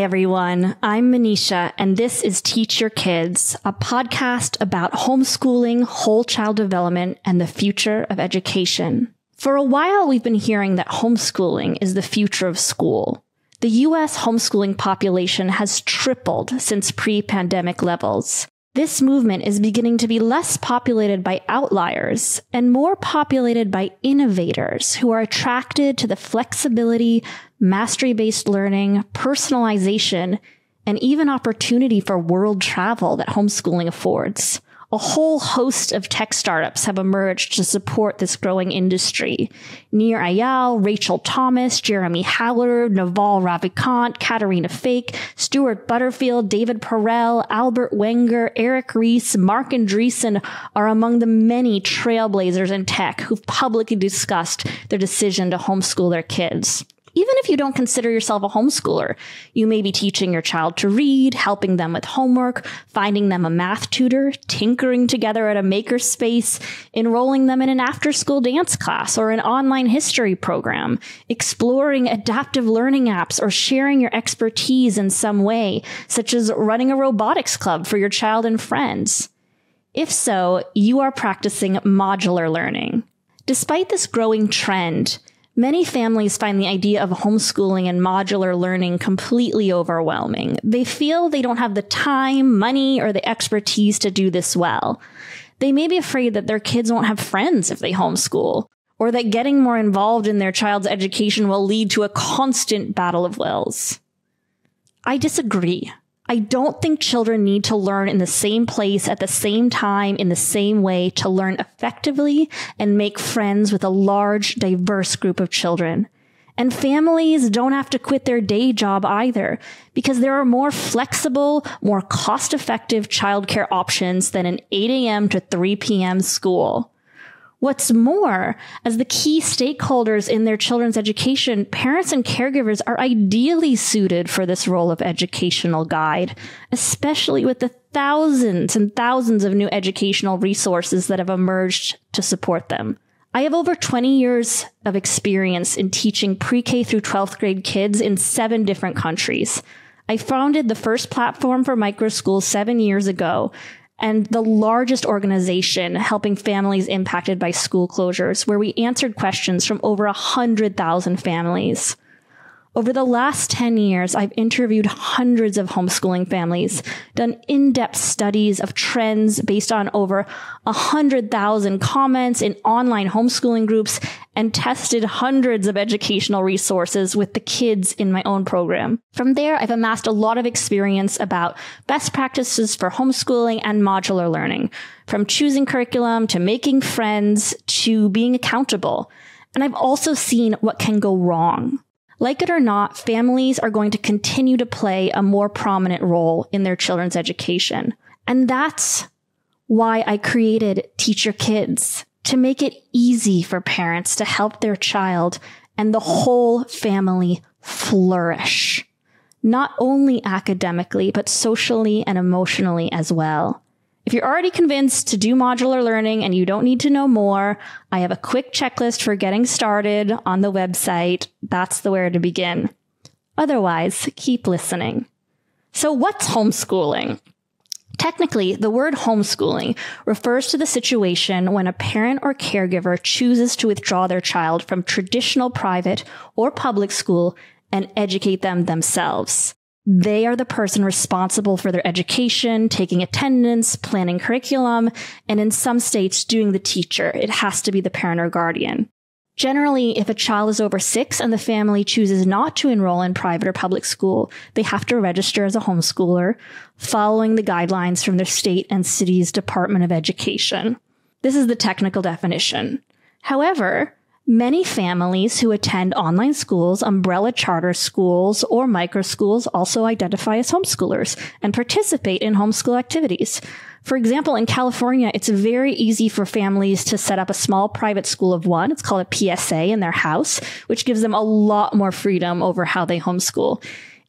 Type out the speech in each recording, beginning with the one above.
Hi, everyone. I'm Manisha, and this is Teach Your Kids, a podcast about homeschooling, whole child development, and the future of education. For a while, we've been hearing that homeschooling is the future of school. The US homeschooling population has tripled since pre pandemic levels. This movement is beginning to be less populated by outliers and more populated by innovators who are attracted to the flexibility, mastery based learning, personalization, and even opportunity for world travel that homeschooling affords. A whole host of tech startups have emerged to support this growing industry. Nir Eyal, Rachel Thomas, Jeremy Haller, Naval Ravikant, Caterina Fake, Stuart Butterfield, David Perell, Albert Wenger, Eric Ries, Marc Andreessen are among the many trailblazers in tech who've publicly discussed their decision to homeschool their kids. Even if you don't consider yourself a homeschooler, you may be teaching your child to read, helping them with homework, finding them a math tutor, tinkering together at a makerspace, enrolling them in an after school dance class or an online history program, exploring adaptive learning apps, or sharing your expertise in some way, such as running a robotics club for your child and friends. If so, you are practicing modular learning. Despite this growing trend, Many families find the idea of homeschooling and modular learning completely overwhelming. They feel they don't have the time, money, or the expertise to do this well. They may be afraid that their kids won't have friends if they homeschool, or that getting more involved in their child's education will lead to a constant battle of wills. I disagree. I don't think children need to learn in the same place at the same time in the same way to learn effectively and make friends with a large, diverse group of children. And families don't have to quit their day job either because there are more flexible, more cost effective childcare options than an 8 a.m. to 3 p.m. school. What's more, as the key stakeholders in their children's education, parents and caregivers are ideally suited for this role of educational guide, especially with the thousands and thousands of new educational resources that have emerged to support them. I have over 20 years of experience in teaching pre-K through 12th grade kids in seven different countries. I founded the first platform for microschools seven years ago and the largest organization helping families impacted by school closures, where we answered questions from over 100,000 families. Over the last 10 years, I've interviewed hundreds of homeschooling families, done in-depth studies of trends based on over 100,000 comments in online homeschooling groups, and tested hundreds of educational resources with the kids in my own program. From there, I've amassed a lot of experience about best practices for homeschooling and modular learning, from choosing curriculum to making friends to being accountable. And I've also seen what can go wrong like it or not, families are going to continue to play a more prominent role in their children's education. And that's why I created Teach Your Kids to make it easy for parents to help their child and the whole family flourish. Not only academically, but socially and emotionally as well. If you're already convinced to do modular learning and you don't need to know more, I have a quick checklist for getting started on the website. That's the where to begin. Otherwise, keep listening. So what's homeschooling? Technically, the word homeschooling refers to the situation when a parent or caregiver chooses to withdraw their child from traditional private or public school and educate them themselves. They are the person responsible for their education, taking attendance, planning curriculum, and in some states, doing the teacher. It has to be the parent or guardian. Generally, if a child is over six and the family chooses not to enroll in private or public school, they have to register as a homeschooler, following the guidelines from their state and city's Department of Education. This is the technical definition. However, Many families who attend online schools, umbrella charter schools, or micro schools also identify as homeschoolers and participate in homeschool activities. For example, in California, it's very easy for families to set up a small private school of one. It's called a PSA in their house, which gives them a lot more freedom over how they homeschool.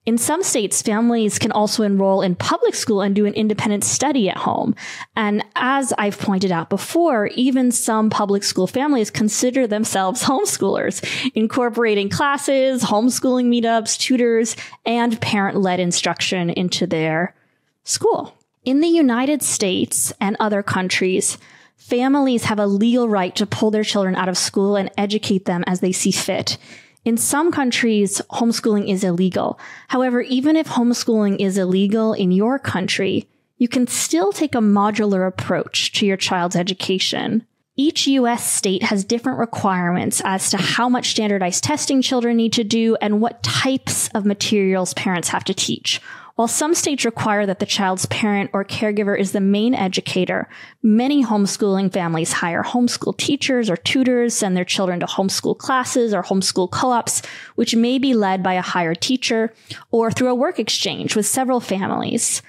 In some states, families can also enroll in public school and do an independent study at home. And as I've pointed out before, even some public school families consider themselves homeschoolers, incorporating classes, homeschooling meetups, tutors, and parent led instruction into their school. In the United States and other countries, families have a legal right to pull their children out of school and educate them as they see fit. In some countries, homeschooling is illegal. However, even if homeschooling is illegal in your country, you can still take a modular approach to your child's education. Each US state has different requirements as to how much standardized testing children need to do and what types of materials parents have to teach. While some states require that the child's parent or caregiver is the main educator, many homeschooling families hire homeschool teachers or tutors, send their children to homeschool classes or homeschool co-ops, which may be led by a hired teacher or through a work exchange with several families.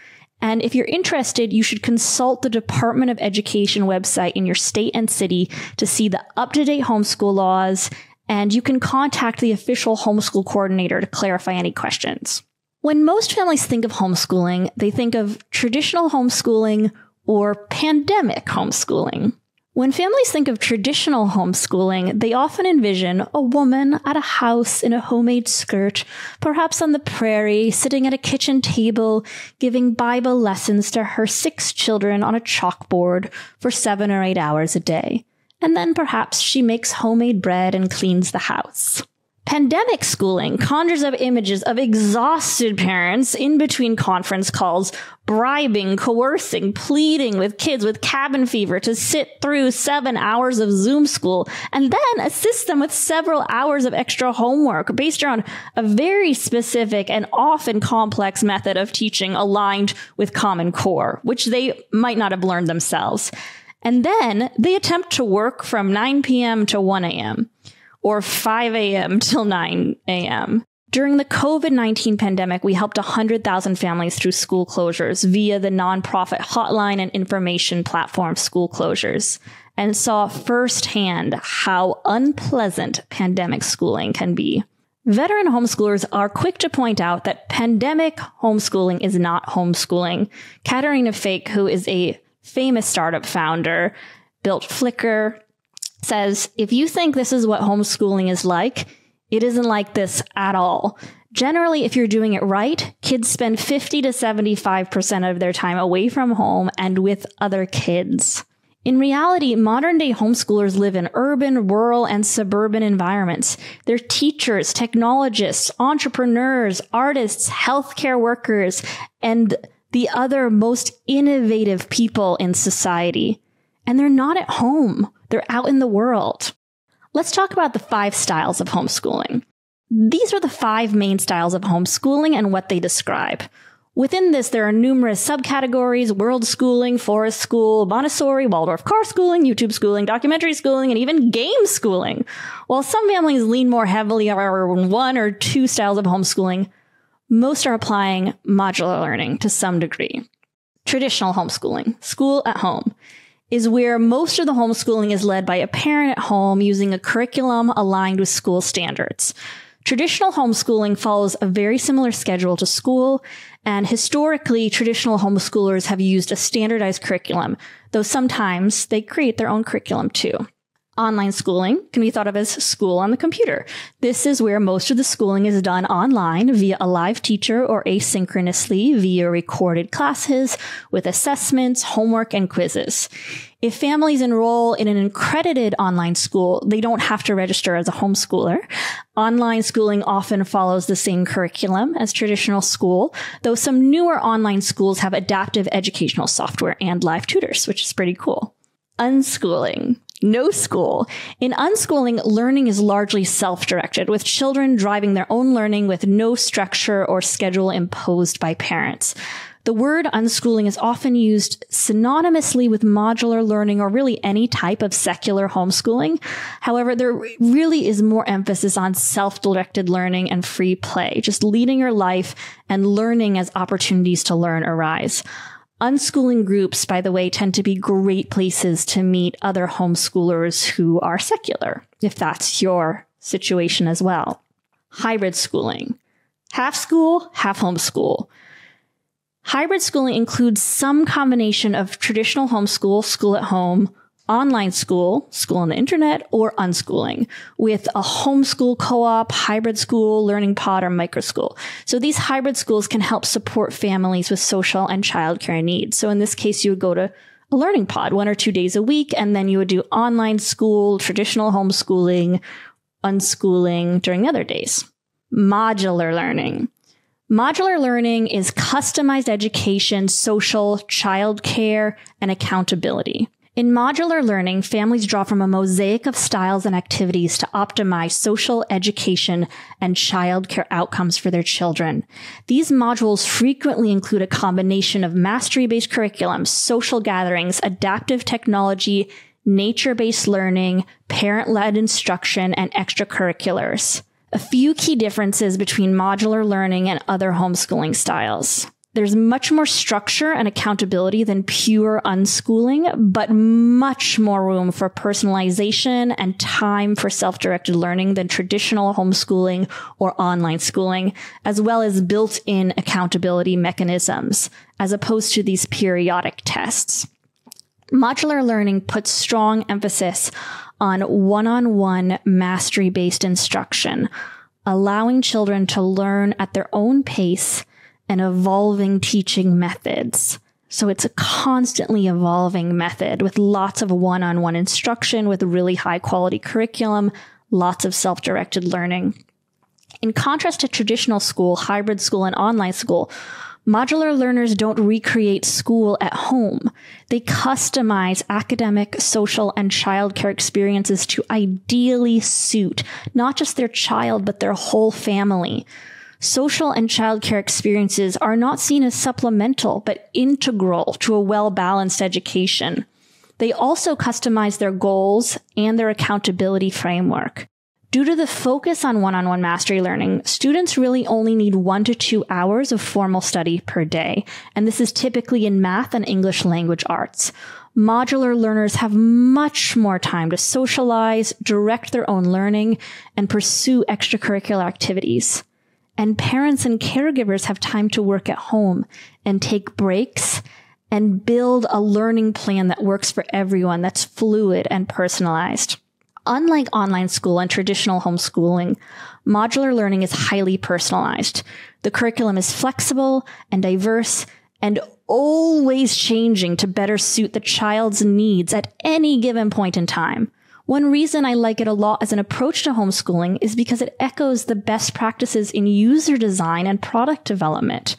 And if you're interested, you should consult the Department of Education website in your state and city to see the up-to-date homeschool laws, and you can contact the official homeschool coordinator to clarify any questions. When most families think of homeschooling, they think of traditional homeschooling or pandemic homeschooling. When families think of traditional homeschooling, they often envision a woman at a house in a homemade skirt, perhaps on the prairie, sitting at a kitchen table, giving Bible lessons to her six children on a chalkboard for seven or eight hours a day. And then perhaps she makes homemade bread and cleans the house. Pandemic schooling conjures up images of exhausted parents in between conference calls, bribing, coercing, pleading with kids with cabin fever to sit through seven hours of Zoom school and then assist them with several hours of extra homework based around a very specific and often complex method of teaching aligned with Common Core, which they might not have learned themselves. And then they attempt to work from 9 p.m. to 1 a.m or 5 a.m. till 9 a.m. During the COVID 19 pandemic, we helped 100,000 families through school closures via the nonprofit hotline and information platform School Closures and saw firsthand how unpleasant pandemic schooling can be. Veteran homeschoolers are quick to point out that pandemic homeschooling is not homeschooling. Caterina Fake, who is a famous startup founder, built Flickr, says, if you think this is what homeschooling is like, it isn't like this at all. Generally, if you're doing it right, kids spend 50 to 75% of their time away from home and with other kids. In reality, modern day homeschoolers live in urban, rural, and suburban environments. They're teachers, technologists, entrepreneurs, artists, healthcare workers, and the other most innovative people in society. And they're not at home. They're out in the world. Let's talk about the five styles of homeschooling. These are the five main styles of homeschooling and what they describe. Within this, there are numerous subcategories world schooling, forest school, Montessori, Waldorf car schooling, YouTube schooling, documentary schooling, and even game schooling. While some families lean more heavily on one or two styles of homeschooling, most are applying modular learning to some degree. Traditional homeschooling, school at home is where most of the homeschooling is led by a parent at home using a curriculum aligned with school standards. Traditional homeschooling follows a very similar schedule to school, and historically, traditional homeschoolers have used a standardized curriculum, though sometimes they create their own curriculum too. Online schooling can be thought of as school on the computer. This is where most of the schooling is done online via a live teacher or asynchronously via recorded classes with assessments, homework, and quizzes. If families enroll in an accredited online school, they don't have to register as a homeschooler. Online schooling often follows the same curriculum as traditional school, though some newer online schools have adaptive educational software and live tutors, which is pretty cool. Unschooling no school. In unschooling, learning is largely self-directed, with children driving their own learning with no structure or schedule imposed by parents. The word unschooling is often used synonymously with modular learning or really any type of secular homeschooling. However, there really is more emphasis on self-directed learning and free play, just leading your life and learning as opportunities to learn arise. Unschooling groups, by the way, tend to be great places to meet other homeschoolers who are secular, if that's your situation as well. Hybrid schooling. half school, half homeschool. Hybrid schooling includes some combination of traditional homeschool, school at home, online school, school on the internet, or unschooling with a homeschool co-op, hybrid school, learning pod, or microschool. So these hybrid schools can help support families with social and childcare needs. So in this case, you would go to a learning pod one or two days a week, and then you would do online school, traditional homeschooling, unschooling during the other days. Modular learning. Modular learning is customized education, social, childcare, and accountability. In modular learning, families draw from a mosaic of styles and activities to optimize social education and childcare outcomes for their children. These modules frequently include a combination of mastery-based curriculum, social gatherings, adaptive technology, nature-based learning, parent-led instruction, and extracurriculars a few key differences between modular learning and other homeschooling styles. There's much more structure and accountability than pure unschooling, but much more room for personalization and time for self-directed learning than traditional homeschooling or online schooling, as well as built-in accountability mechanisms, as opposed to these periodic tests. Modular learning puts strong emphasis on one-on-one mastery-based instruction, allowing children to learn at their own pace and evolving teaching methods. So it's a constantly evolving method with lots of one-on-one instruction with really high quality curriculum, lots of self-directed learning. In contrast to traditional school, hybrid school, and online school, Modular learners don't recreate school at home. They customize academic, social, and childcare experiences to ideally suit not just their child, but their whole family. Social and childcare experiences are not seen as supplemental, but integral to a well-balanced education. They also customize their goals and their accountability framework. Due to the focus on one-on-one mastery learning, students really only need one to two hours of formal study per day. And this is typically in math and English language arts. Modular learners have much more time to socialize, direct their own learning, and pursue extracurricular activities. And parents and caregivers have time to work at home and take breaks and build a learning plan that works for everyone that's fluid and personalized. Unlike online school and traditional homeschooling, modular learning is highly personalized. The curriculum is flexible and diverse and always changing to better suit the child's needs at any given point in time. One reason I like it a lot as an approach to homeschooling is because it echoes the best practices in user design and product development.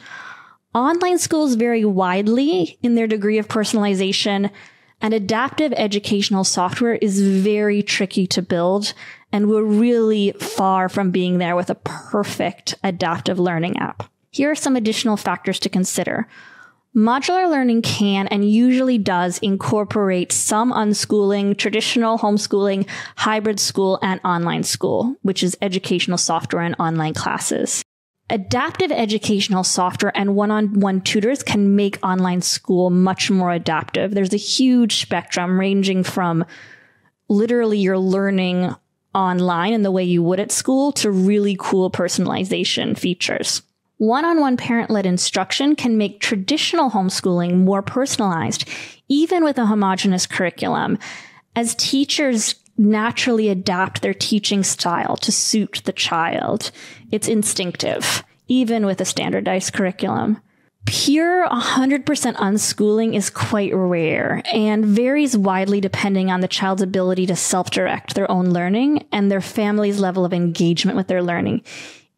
Online schools vary widely in their degree of personalization and adaptive educational software is very tricky to build. And we're really far from being there with a perfect adaptive learning app. Here are some additional factors to consider. Modular learning can and usually does incorporate some unschooling, traditional homeschooling, hybrid school, and online school, which is educational software and online classes. Adaptive educational software and one-on-one tutors can make online school much more adaptive. There's a huge spectrum ranging from literally you're learning online in the way you would at school to really cool personalization features. One-on-one parent-led instruction can make traditional homeschooling more personalized, even with a homogenous curriculum. As teachers naturally adapt their teaching style to suit the child. It's instinctive, even with a standardized curriculum. Pure 100% unschooling is quite rare and varies widely depending on the child's ability to self-direct their own learning and their family's level of engagement with their learning.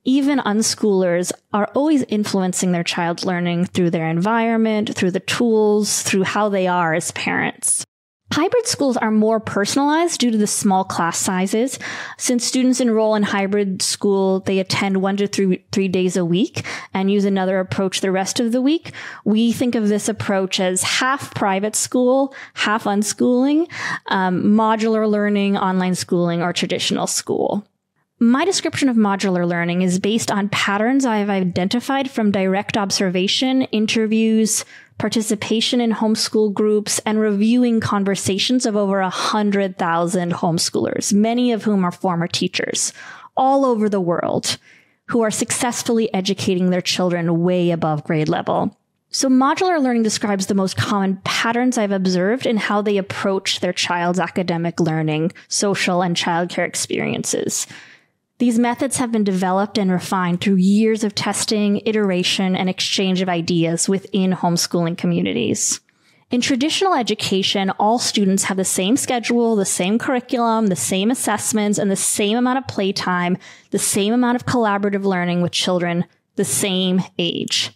Even unschoolers are always influencing their child's learning through their environment, through the tools, through how they are as parents. Hybrid schools are more personalized due to the small class sizes. Since students enroll in hybrid school, they attend one to three, three days a week and use another approach the rest of the week. We think of this approach as half private school, half unschooling, um, modular learning, online schooling, or traditional school. My description of modular learning is based on patterns I have identified from direct observation, interviews, participation in homeschool groups, and reviewing conversations of over a hundred thousand homeschoolers, many of whom are former teachers all over the world. who are successfully educating their children way above grade level. So modular learning describes the most common patterns I've observed in how they approach their child's academic learning, social, and childcare experiences. These methods have been developed and refined through years of testing, iteration, and exchange of ideas within homeschooling communities. In traditional education, all students have the same schedule, the same curriculum, the same assessments, and the same amount of playtime, the same amount of collaborative learning with children the same age.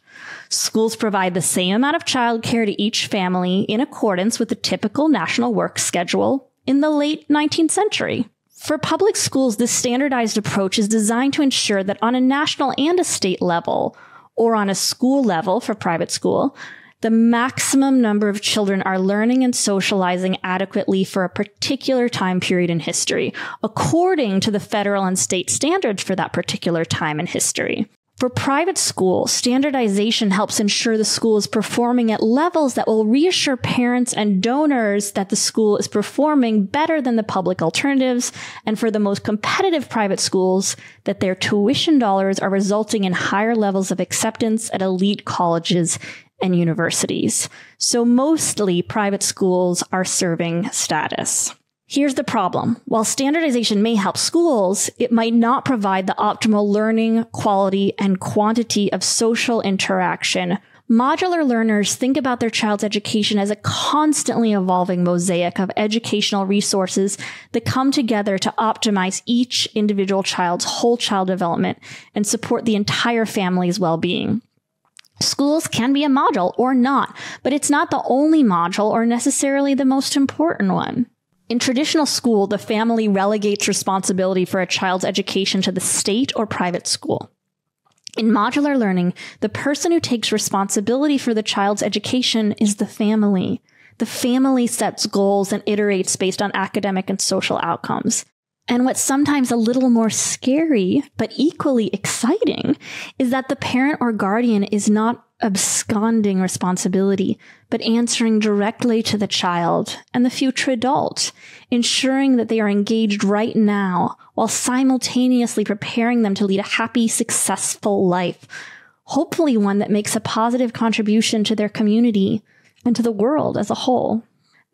Schools provide the same amount of childcare to each family in accordance with the typical national work schedule in the late 19th century. For public schools, this standardized approach is designed to ensure that on a national and a state level, or on a school level for private school, the maximum number of children are learning and socializing adequately for a particular time period in history, according to the federal and state standards for that particular time in history. For private school, standardization helps ensure the school is performing at levels that will reassure parents and donors that the school is performing better than the public alternatives. And for the most competitive private schools, that their tuition dollars are resulting in higher levels of acceptance at elite colleges and universities. So mostly private schools are serving status. Here's the problem. While standardization may help schools, it might not provide the optimal learning, quality, and quantity of social interaction. Modular learners think about their child's education as a constantly evolving mosaic of educational resources that come together to optimize each individual child's whole child development and support the entire family's well-being. Schools can be a module or not, but it's not the only module or necessarily the most important one. In traditional school, the family relegates responsibility for a child's education to the state or private school. In modular learning, the person who takes responsibility for the child's education is the family. The family sets goals and iterates based on academic and social outcomes. And what's sometimes a little more scary, but equally exciting, is that the parent or guardian is not absconding responsibility, but answering directly to the child and the future adult, ensuring that they are engaged right now while simultaneously preparing them to lead a happy, successful life. Hopefully one that makes a positive contribution to their community and to the world as a whole.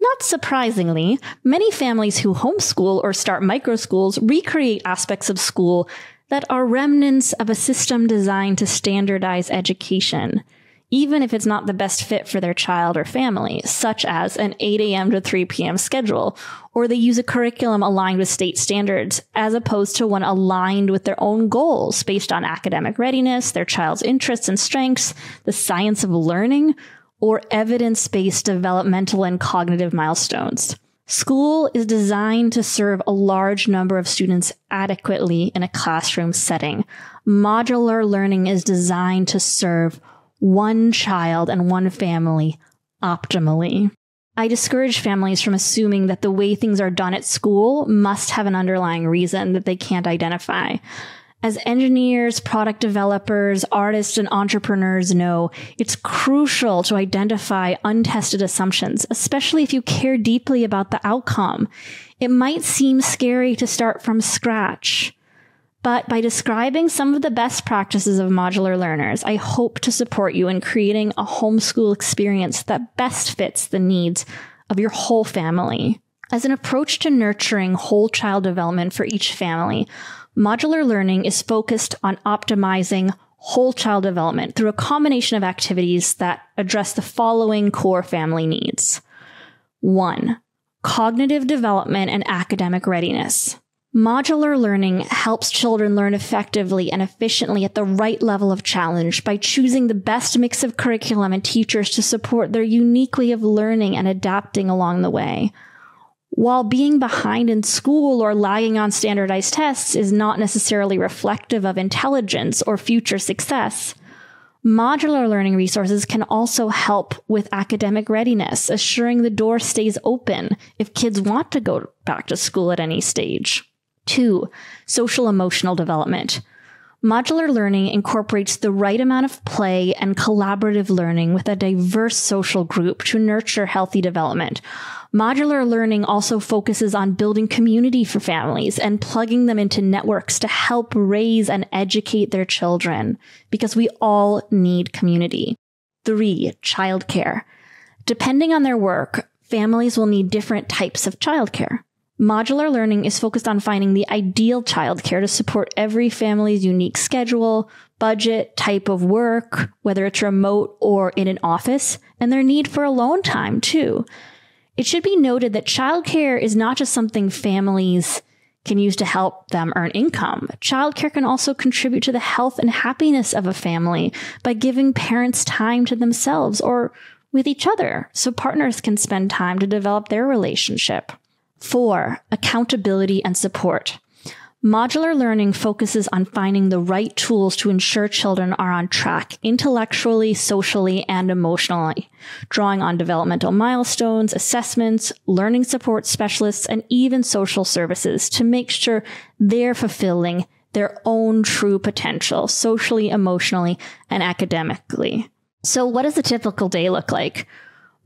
Not surprisingly, many families who homeschool or start micro schools recreate aspects of school that are remnants of a system designed to standardize education, even if it's not the best fit for their child or family, such as an 8 a.m. to 3 p.m. schedule, or they use a curriculum aligned with state standards as opposed to one aligned with their own goals based on academic readiness, their child's interests and strengths, the science of learning, or evidence based developmental and cognitive milestones. School is designed to serve a large number of students adequately in a classroom setting. Modular learning is designed to serve one child and one family optimally. I discourage families from assuming that the way things are done at school must have an underlying reason that they can't identify. As engineers, product developers, artists, and entrepreneurs know, it's crucial to identify untested assumptions, especially if you care deeply about the outcome. It might seem scary to start from scratch. But by describing some of the best practices of modular learners, I hope to support you in creating a homeschool experience that best fits the needs of your whole family. As an approach to nurturing whole child development for each family, modular learning is focused on optimizing whole child development through a combination of activities that address the following core family needs. One, cognitive development and academic readiness. Modular learning helps children learn effectively and efficiently at the right level of challenge by choosing the best mix of curriculum and teachers to support their unique way of learning and adapting along the way. While being behind in school or lagging on standardized tests is not necessarily reflective of intelligence or future success, modular learning resources can also help with academic readiness, assuring the door stays open if kids want to go back to school at any stage. Two, social emotional development. Modular learning incorporates the right amount of play and collaborative learning with a diverse social group to nurture healthy development. Modular learning also focuses on building community for families and plugging them into networks to help raise and educate their children because we all need community. Three, childcare. Depending on their work, families will need different types of childcare. Modular learning is focused on finding the ideal childcare to support every family's unique schedule, budget, type of work, whether it's remote or in an office, and their need for alone time too. It should be noted that childcare is not just something families can use to help them earn income. Childcare can also contribute to the health and happiness of a family by giving parents time to themselves or with each other so partners can spend time to develop their relationship. Four, accountability and support. Modular learning focuses on finding the right tools to ensure children are on track intellectually, socially, and emotionally, drawing on developmental milestones, assessments, learning support specialists, and even social services to make sure they're fulfilling their own true potential socially, emotionally, and academically. So what does a typical day look like?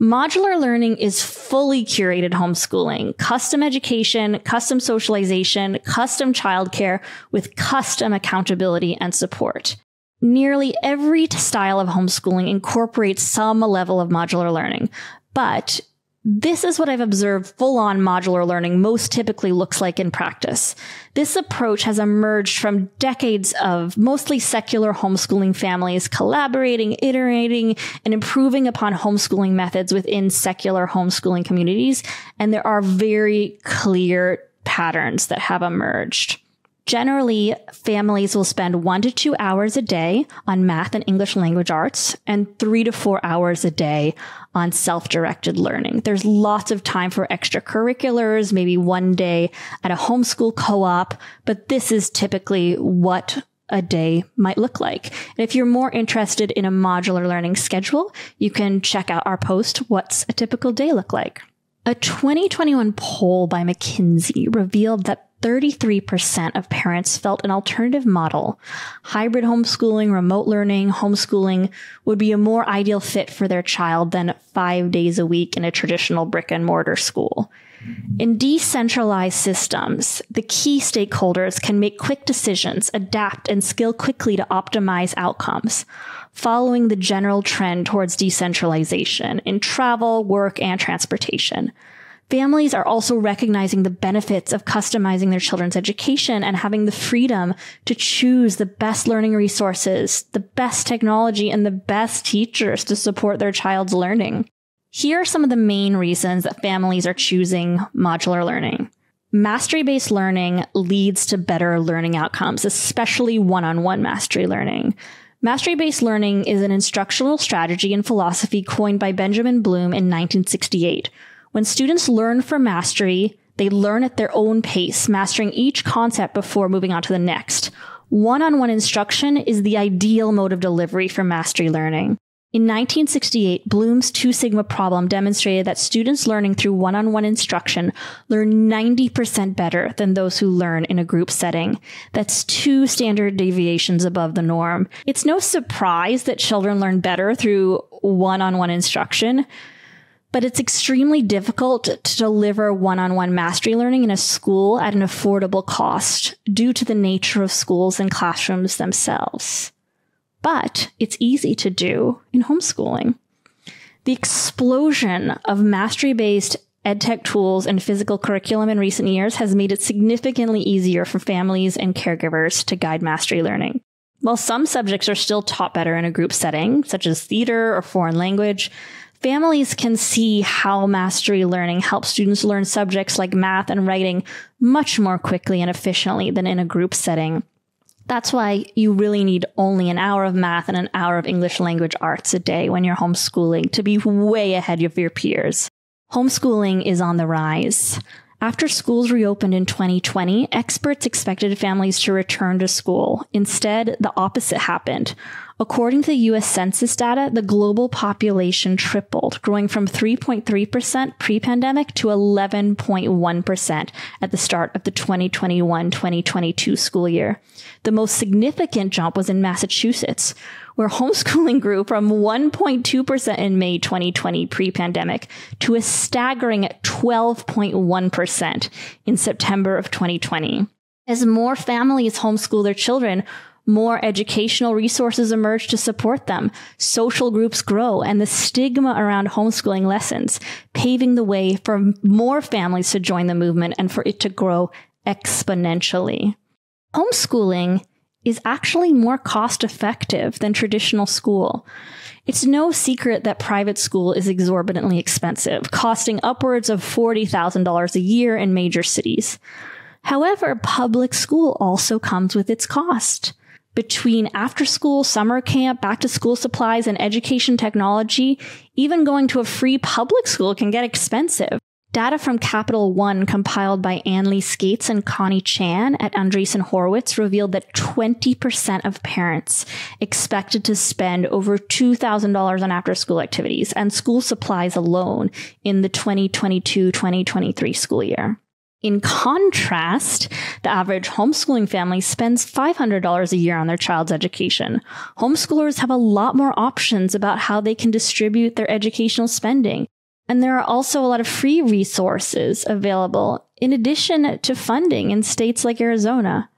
Modular learning is fully curated homeschooling, custom education, custom socialization, custom childcare with custom accountability and support. Nearly every style of homeschooling incorporates some level of modular learning, but this is what I've observed full on modular learning most typically looks like in practice. This approach has emerged from decades of mostly secular homeschooling families collaborating, iterating, and improving upon homeschooling methods within secular homeschooling communities. And there are very clear patterns that have emerged. Generally, families will spend one to two hours a day on math and English language arts and three to four hours a day on self-directed learning. There's lots of time for extracurriculars, maybe one day at a homeschool co-op, but this is typically what a day might look like. And if you're more interested in a modular learning schedule, you can check out our post, What's a Typical Day Look Like? A 2021 poll by McKinsey revealed that 33% of parents felt an alternative model, hybrid homeschooling, remote learning, homeschooling would be a more ideal fit for their child than five days a week in a traditional brick and mortar school. In decentralized systems, the key stakeholders can make quick decisions, adapt, and scale quickly to optimize outcomes, following the general trend towards decentralization in travel, work, and transportation. Families are also recognizing the benefits of customizing their children's education and having the freedom to choose the best learning resources, the best technology, and the best teachers to support their child's learning. Here are some of the main reasons that families are choosing modular learning. Mastery based learning leads to better learning outcomes, especially one on one mastery learning. Mastery based learning is an instructional strategy and philosophy coined by Benjamin Bloom in 1968 when students learn for mastery, they learn at their own pace, mastering each concept before moving on to the next. One-on-one instruction is the ideal mode of delivery for mastery learning. In 1968, Bloom's two sigma problem demonstrated that students learning through one-on-one instruction learn 90% better than those who learn in a group setting. That's two standard deviations above the norm. It's no surprise that children learn better through one-on-one instruction but it's extremely difficult to deliver one-on-one mastery learning in a school at an affordable cost due to the nature of schools and classrooms themselves. But it's easy to do in homeschooling. The explosion of mastery-based edtech tools and physical curriculum in recent years has made it significantly easier for families and caregivers to guide mastery learning. While some subjects are still taught better in a group setting, such as theater or foreign language, Families can see how mastery learning helps students learn subjects like math and writing much more quickly and efficiently than in a group setting. That's why you really need only an hour of math and an hour of English language arts a day when you're homeschooling to be way ahead of your peers. Homeschooling is on the rise. After schools reopened in 2020, experts expected families to return to school. Instead, the opposite happened. According to the US Census data, the global population tripled, growing from 3.3% pre-pandemic to 11.1% at the start of the 2021-2022 school year. The most significant jump was in Massachusetts, where homeschooling grew from 1.2% in May 2020 pre-pandemic to a staggering 12.1% in September of 2020. As more families homeschool their children, more educational resources emerge to support them. Social groups grow and the stigma around homeschooling lessens, paving the way for more families to join the movement and for it to grow exponentially. Homeschooling is actually more cost effective than traditional school. It's no secret that private school is exorbitantly expensive, costing upwards of $40,000 a year in major cities. However, public school also comes with its cost between after school, summer camp, back to school supplies, and education technology, even going to a free public school can get expensive. Data from Capital One compiled by Anne-Lee Skates and Connie Chan at Andreessen Horowitz revealed that 20% of parents expected to spend over $2,000 on after school activities and school supplies alone in the 2022-2023 school year. In contrast, the average homeschooling family spends $500 a year on their child's education. Homeschoolers have a lot more options about how they can distribute their educational spending. And there are also a lot of free resources available in addition to funding in states like Arizona.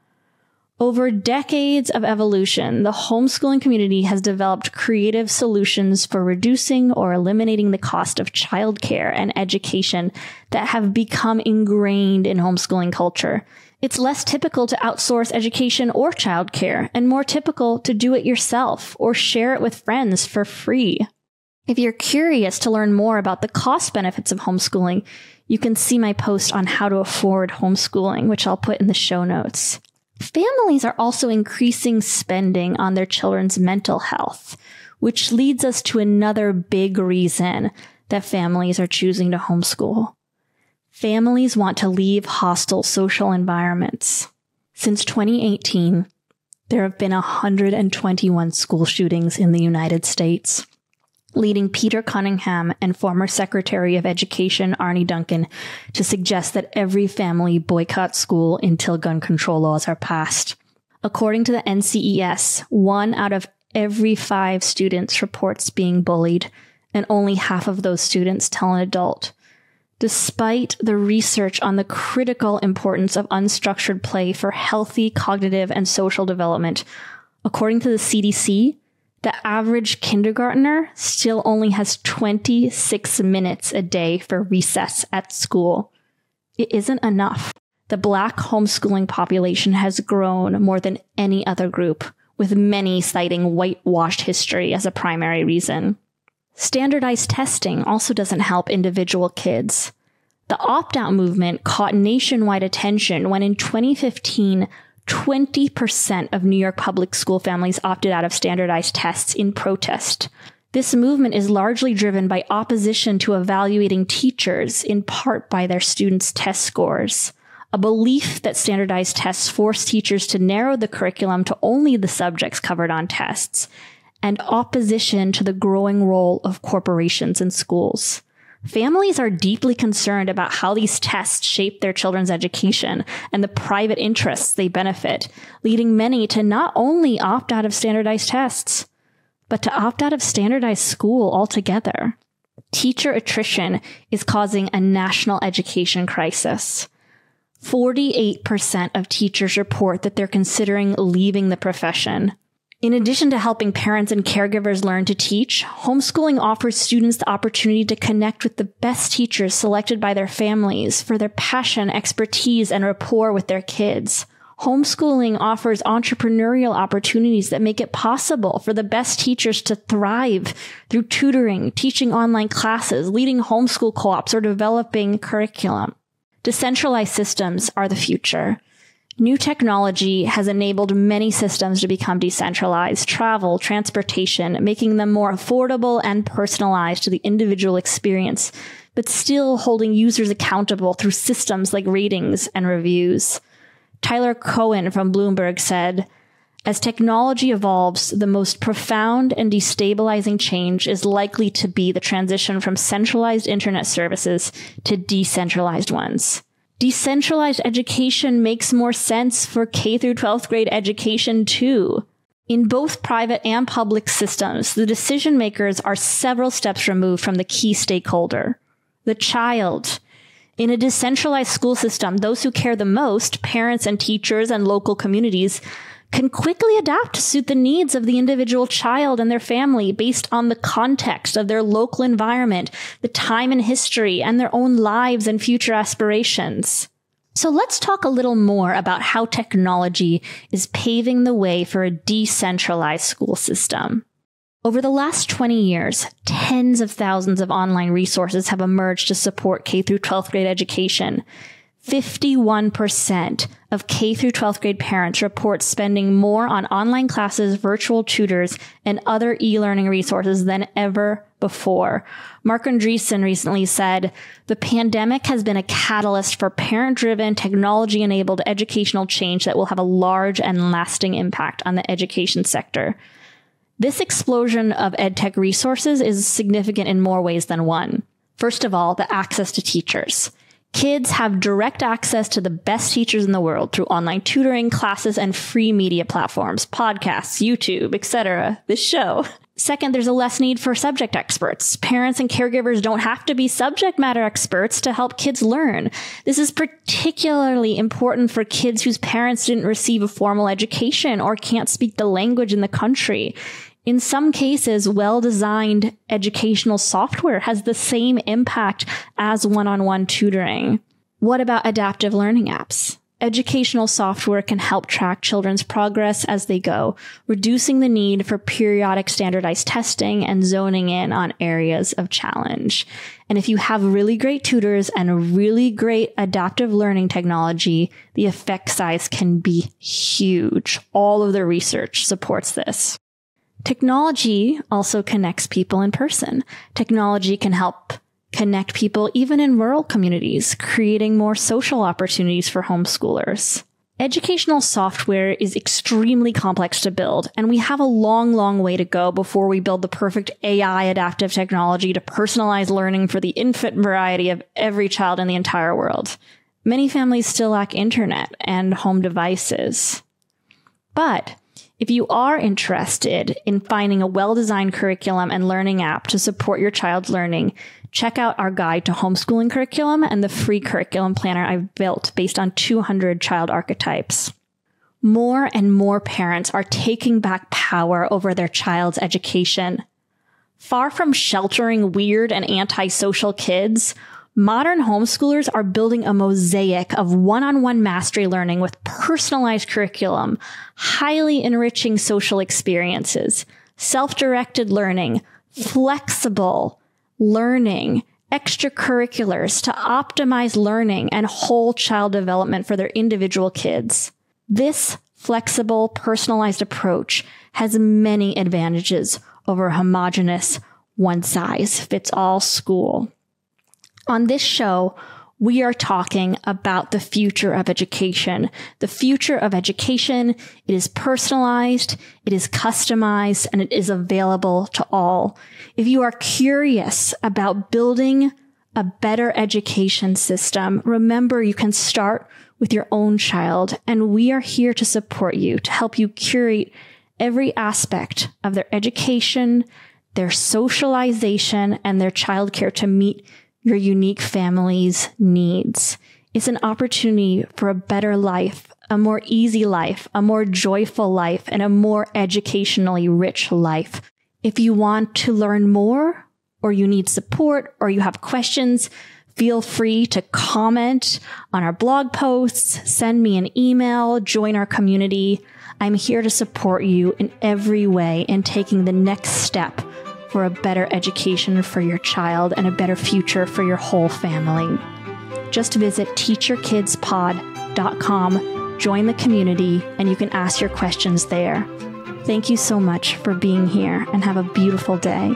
Over decades of evolution, the homeschooling community has developed creative solutions for reducing or eliminating the cost of childcare and education that have become ingrained in homeschooling culture. It's less typical to outsource education or childcare and more typical to do it yourself or share it with friends for free. If you're curious to learn more about the cost benefits of homeschooling, you can see my post on how to afford homeschooling, which I'll put in the show notes. Families are also increasing spending on their children's mental health, which leads us to another big reason that families are choosing to homeschool. Families want to leave hostile social environments. Since 2018, there have been 121 school shootings in the United States leading Peter Cunningham and former Secretary of Education Arne Duncan to suggest that every family boycott school until gun control laws are passed. According to the NCES, one out of every five students reports being bullied, and only half of those students tell an adult. Despite the research on the critical importance of unstructured play for healthy cognitive and social development, according to the CDC, the average kindergartner still only has 26 minutes a day for recess at school. It isn't enough. The black homeschooling population has grown more than any other group, with many citing whitewashed history as a primary reason. Standardized testing also doesn't help individual kids. The opt out movement caught nationwide attention when in 2015, 20% of New York public school families opted out of standardized tests in protest. This movement is largely driven by opposition to evaluating teachers, in part by their students' test scores. A belief that standardized tests force teachers to narrow the curriculum to only the subjects covered on tests, and opposition to the growing role of corporations in schools. Families are deeply concerned about how these tests shape their children's education and the private interests they benefit, leading many to not only opt out of standardized tests, but to opt out of standardized school altogether. Teacher attrition is causing a national education crisis. 48% of teachers report that they're considering leaving the profession. In addition to helping parents and caregivers learn to teach, homeschooling offers students the opportunity to connect with the best teachers selected by their families for their passion, expertise, and rapport with their kids. Homeschooling offers entrepreneurial opportunities that make it possible for the best teachers to thrive through tutoring, teaching online classes, leading homeschool co-ops, or developing curriculum. Decentralized systems are the future. New technology has enabled many systems to become decentralized, travel, transportation, making them more affordable and personalized to the individual experience, but still holding users accountable through systems like ratings and reviews. Tyler Cowen from Bloomberg said, As technology evolves, the most profound and destabilizing change is likely to be the transition from centralized internet services to decentralized ones. Decentralized education makes more sense for K through 12th grade education too. In both private and public systems, the decision makers are several steps removed from the key stakeholder, the child. In a decentralized school system, those who care the most, parents and teachers and local communities, can quickly adapt to suit the needs of the individual child and their family based on the context of their local environment, the time and history, and their own lives and future aspirations. So let's talk a little more about how technology is paving the way for a decentralized school system. Over the last 20 years, tens of thousands of online resources have emerged to support K through 12th grade education. 51% of K through 12th grade parents report spending more on online classes, virtual tutors, and other e-learning resources than ever before. Marc Andreessen recently said, the pandemic has been a catalyst for parent-driven, technology-enabled educational change that will have a large and lasting impact on the education sector. This explosion of edtech resources is significant in more ways than one. First of all, the access to teachers. Kids have direct access to the best teachers in the world through online tutoring, classes, and free media platforms, podcasts, YouTube, etc. This show. Second, there's a less need for subject experts. Parents and caregivers don't have to be subject matter experts to help kids learn. This is particularly important for kids whose parents didn't receive a formal education or can't speak the language in the country. In some cases, well-designed educational software has the same impact as one-on-one tutoring. What about adaptive learning apps? Educational software can help track children's progress as they go, reducing the need for periodic standardized testing and zoning in on areas of challenge. And if you have really great tutors and really great adaptive learning technology, the effect size can be huge. All of the research supports this. Technology also connects people in person. Technology can help connect people even in rural communities, creating more social opportunities for homeschoolers. Educational software is extremely complex to build, and we have a long, long way to go before we build the perfect AI adaptive technology to personalize learning for the infant variety of every child in the entire world. Many families still lack internet and home devices. But if you are interested in finding a well-designed curriculum and learning app to support your child's learning, check out our guide to homeschooling curriculum and the free curriculum planner I've built based on 200 child archetypes. More and more parents are taking back power over their child's education. Far from sheltering weird and antisocial kids, Modern homeschoolers are building a mosaic of one-on-one mastery learning with personalized curriculum, highly enriching social experiences, self-directed learning, flexible learning, extracurriculars to optimize learning and whole child development for their individual kids. This flexible, personalized approach has many advantages over a homogenous, one size fits all school. On this show, we are talking about the future of education. The future of education, it is personalized, it is customized, and it is available to all. If you are curious about building a better education system, remember you can start with your own child, and we are here to support you, to help you curate every aspect of their education, their socialization, and their childcare to meet your unique family's needs. It's an opportunity for a better life, a more easy life, a more joyful life, and a more educationally rich life. If you want to learn more, or you need support, or you have questions, feel free to comment on our blog posts, send me an email, join our community. I'm here to support you in every way in taking the next step for a better education for your child and a better future for your whole family. Just visit teachyourkidspod.com, join the community, and you can ask your questions there. Thank you so much for being here and have a beautiful day.